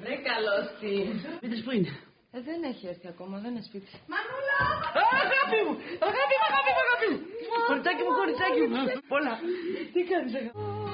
Βρε καλώς τι. Σπίτης που είναι; Ε, δεν έχει έρθει ακόμα, δεν είναι σπίτι. Μανούλα! Αγάπη μου, αγάπη μου, αγάπη μου, αγάπη μου. Κοριτσάκι μου, κοριτσάκι μου. Πολλά. Τι κάνεις αγάπη.